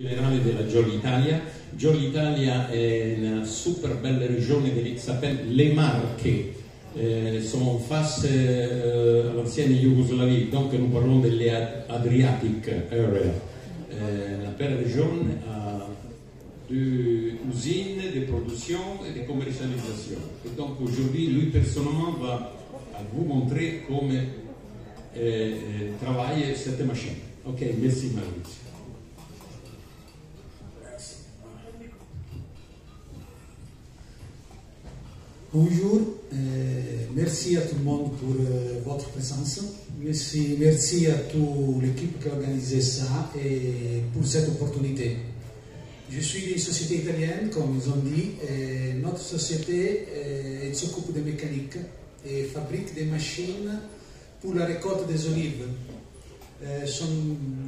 generale della Jolly Italia. Jolly Italia è una super bella regione che s'appelle Le Marche. Euh, sont face euh, à l'ancienne Yougoslavie, donc nous parlons de l'Adriatic area. Euh, la belle région a deux usines de production et de commercialisation. Et donc aujourd'hui, lui personnellement va vous montrer comment euh, travaille cette machine. Ok, merci Maurizio. Bonjour, euh, merci à tout le monde pour euh, votre présence. Merci, à toute l'équipe qui a organisé ça et pour cette opportunité. Je suis d'une société italienne, comme ils ont dit. Notre société euh, s'occupe de mécanique et fabrique des machines pour la récolte des olives.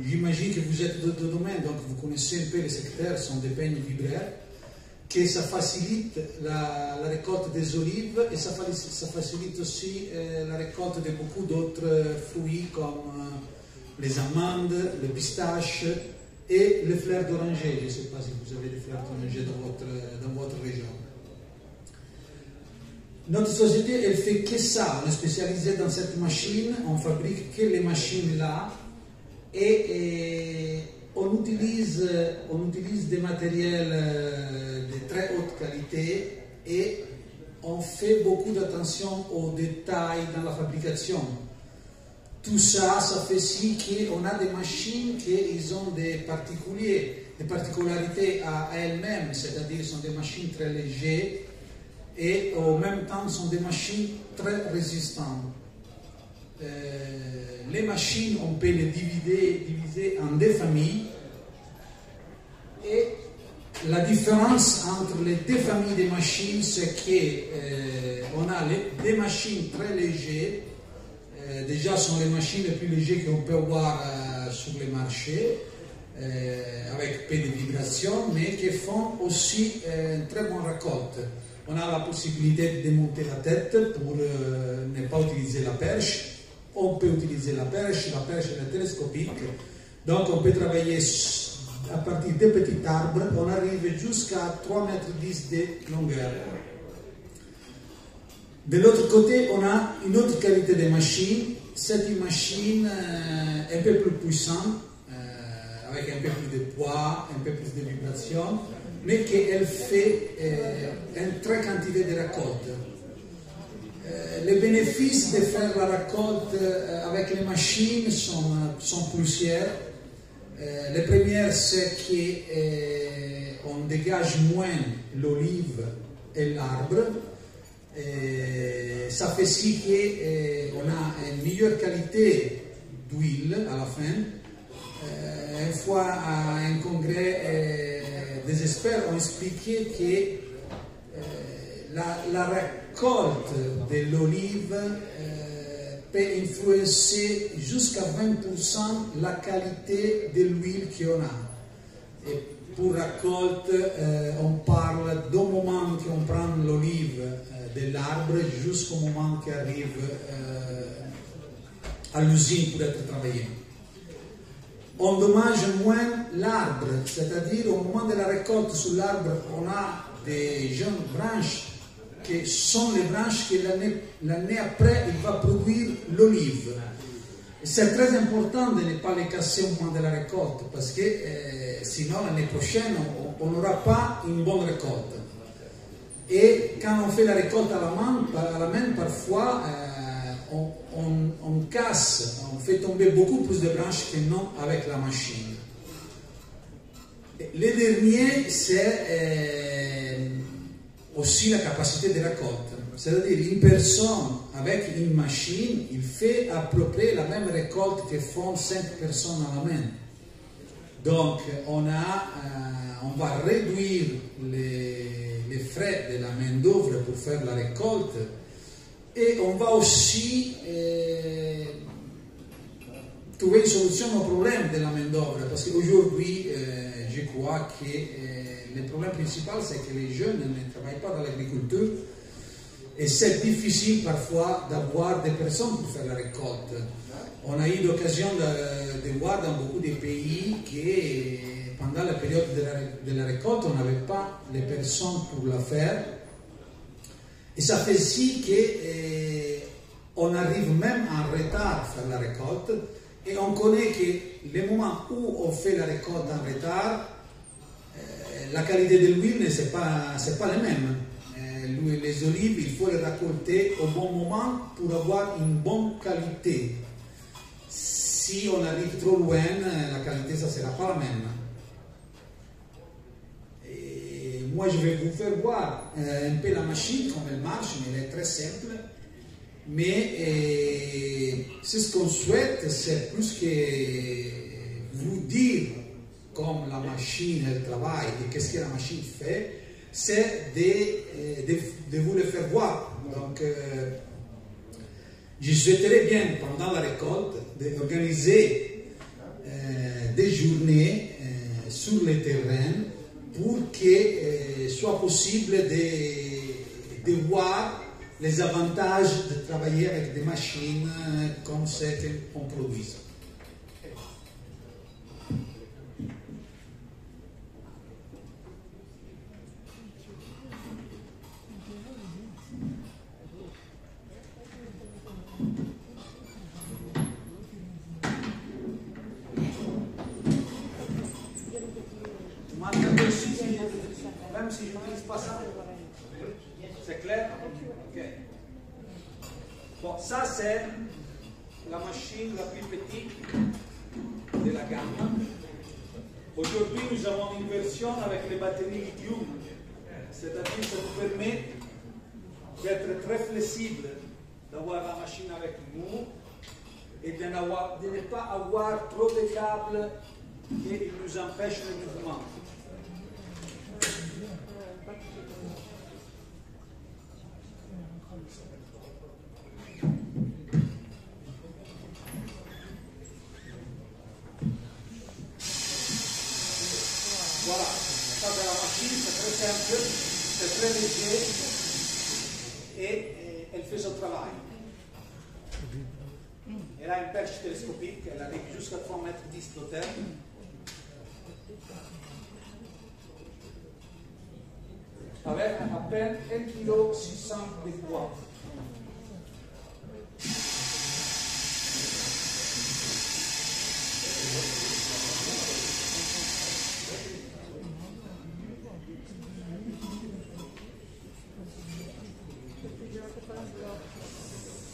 J'imagine que vous êtes de, de domaine, donc vous connaissez un peu le secteur, sont des peignes vibraires que ça facilite la, la, récolte des olives et ça, ça facilite aussi euh, la récolte de beaucoup d'autres fruits comme euh, les amandes, les pistaches et les fleurs d'oranger. Je ne sais pas si vous avez des fleurs d'oranger dans votre, dans votre région. Notre société, elle fait que ça. On est spécialisé dans cette machine. On fabrique que les machines là. Et, on, utilise, on utilise des matériels de très haute qualité et on fait beaucoup d'attention aux détails dans la fabrication. Tout ça, ça fait si qu'on a des machines qui ont des particuliers, des particularités à elles-mêmes, c'est-à-dire sont des machines très légères et en même temps sont des machines très résistantes. Euh, les machines, on peut les diviser, diviser en deux familles. La différence entre les deux familles de machines, c'est qu'on euh, a les, des machines très légères. Euh, déjà, ce sont les machines les plus légères qu'on peut voir euh, sur les marchés, euh, avec peu de vibrations, mais qui font aussi une très bonne récolte. On a la possibilité de démonter la tête pour ne pas utiliser la perche on peut utiliser la perche, la perche est télescopique, donc on peut travailler à partir de petits arbres, on arrive jusqu'à 3 mètres 10 de longueur. De l'autre côté, on a une autre qualité de machine, c'est une machine euh, un peu plus puissante, euh, avec un peu plus de poids, un peu plus de vibration, mais qu'elle fait euh, une très quantité de récoltes. Euh, les bénéfices de faire la récolte euh, avec les machines sont, sont plusieurs. Euh, le premier, c'est qu'on dégage moins l'olive et l'arbre. ça fait aussi qu'on a une meilleure qualité d'huile à la fin. une fois à un congrès, des experts ont expliqué que la, la récolte de l'olive euh, peut influencer jusqu'à 20% la qualité de l'huile qu'on a. Et pour récolte, euh, on parle du moment qu'on prend l'olive euh, de l'arbre jusqu'au moment qui arrive à l'usine pour être travaillé. On dommage moins l'arbre, c'est-à-dire au moment de la récolte sur l'arbre, on a des jeunes branches sont les branches que l'année après, il va produire l'olive. C'est très important de ne pas les casser au moment de la récolte, parce que euh, sinon l'année prochaine, on n'aura pas une bonne récolte. Et quand on fait la récolte à la main, la main parfois, euh, on, casse, on fait tomber beaucoup plus de branches que non avec la machine. Le dernier, c'est... Euh, aussi la capacité de récolte. C'est-à-dire une personne avec une machine, il fait à peu près la même récolte que font cinq personnes à la main. Donc on, a, euh, on va réduire les, les frais de la main-d'œuvre pour faire la récolte et on va aussi euh, trouver une solution au problème de la main-d'œuvre parce qu'aujourd'hui, euh, je crois que le problème principal, c'est que les jeunes ne travaillent pas dans l'agriculture et c'est difficile parfois d'avoir des personnes pour faire la récolte. On a eu l'occasion de, voir dans beaucoup de pays que pendant la période de la, récolte, on n'avait pas les personnes pour la faire. Et ça fait si qu'on arrive même en retard à faire la récolte. Et on connaît que le moment où on fait la récolte en retard, la qualité de l'huile, ce n'est pas, pas la même. les olives, il faut les récolter au bon moment pour avoir une bonne qualité. Si on arrive trop loin, la qualité, ça ne sera pas la même. Moi, je vais vous faire voir un peu la machine, comment elle marche, mais elle est très simple. Mais c'est ce qu'on souhaite, c'est plus que vous dire comme la machine elle travaille et qu'est-ce que la machine fait, c'est de, de, vous le faire voir. Donc, euh, je souhaiterais bien, pendant la récolte, d'organiser euh, des journées euh, sur le terrain pour qu'il soit possible de voir les avantages de travailler avec des machines comme celles qu'on produit. C'est clair? Ok. Bon, ça c'est la machine la plus petite de la gamme. Aujourd'hui, nous avons une version avec les batteries lithium. C'est-à-dire ça nous permet d'être très flexible, d'avoir la machine avec nous et de, de ne pas avoir trop de câbles qui nous empêchent le mouvement. Voilà, ça c'est la machine, c'est très simple, c'est très léger et, et, elle fait son travail. Elle a une perche télescopique, elle arrive jusqu'à 3 mètres 10 d'hauteur. Avec à peine 1 kg 600 de poids.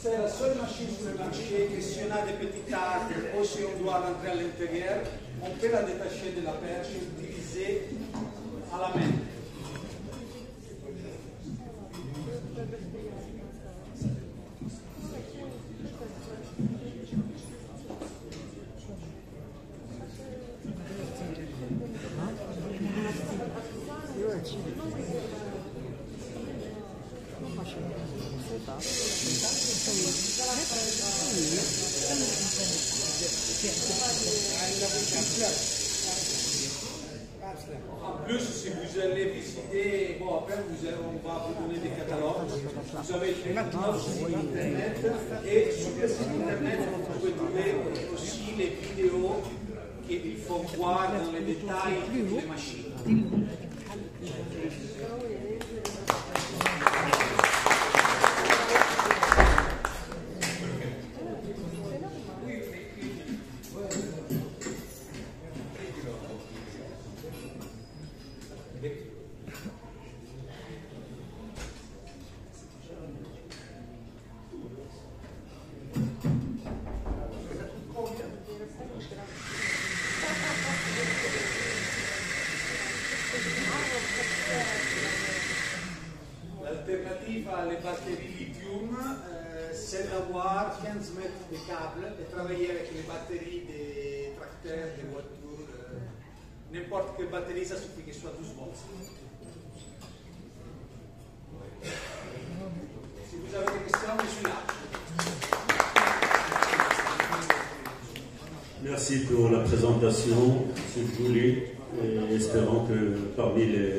C'est la seule machine sur le marché que si on a des petits arbres ou si on doit rentrer à l'intérieur, on peut la détacher de la perche et l'utiliser à la main. En plus, si vous allez visiter, bon après vous on va vous donner des catalogues. Vous avez le notre site internet et sur le site internet vous pouvez trouver aussi les vidéos qu'il faut voir dans les détails des machines. D'avoir 15 mètres de câble et travailler avec les batteries des tracteurs, des voitures. euh, N'importe quelle batterie, ça suffit qu'elle soit 12 volts. Si vous avez des questions, je suis là. Merci pour la présentation, M. Julie, et espérons que parmi les,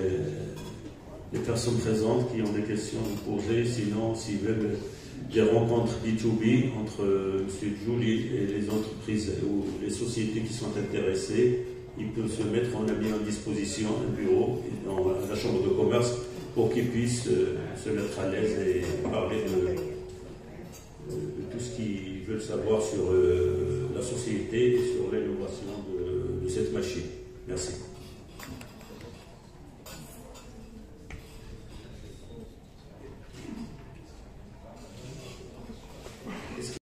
les personnes présentes qui ont des questions poser, sinon s'ils veulent des rencontres B2B entre M. Julie et les entreprises ou les sociétés qui sont intéressées, il peut se mettre, on a mis en disposition un bureau dans la chambre de commerce pour qu'il puisse euh, se mettre à l'aise et parler de, tout ce qu'ils veulent savoir sur euh, la société et sur l'innovation de cette machine. Merci.